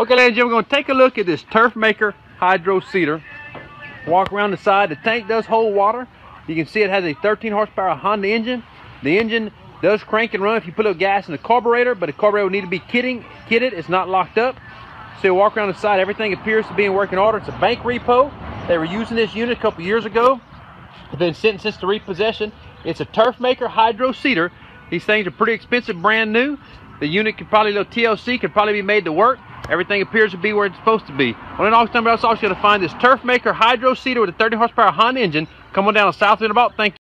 Okay, ladies and gentlemen, we're going to take a look at this Turf Maker Hydro Seeder. Walk around the side. The tank does hold water. You can see it has a 13 horsepower Honda engine. The engine does crank and run if you put a gas in the carburetor, but the carburetor will need to be kitting, kitted. It's not locked up. So you walk around the side. Everything appears to be in working order. It's a bank repo. They were using this unit a couple years ago. It's been sitting since the repossession. It's a Turf Maker Hydro Seeder. These things are pretty expensive, brand new. The unit could probably, little TLC could probably be made to work. Everything appears to be where it's supposed to be. On an auction number, else also going to find this Turf Maker Hydro Seeder with a 30 horsepower Honda engine. Come on down to South About. Thank you.